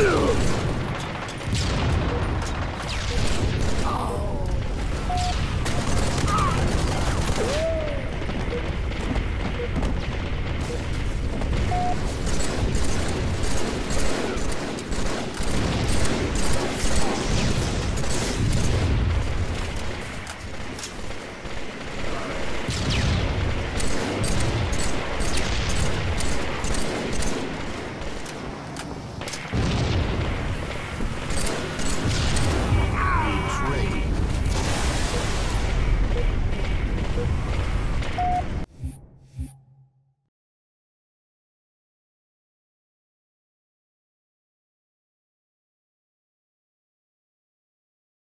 Ugh.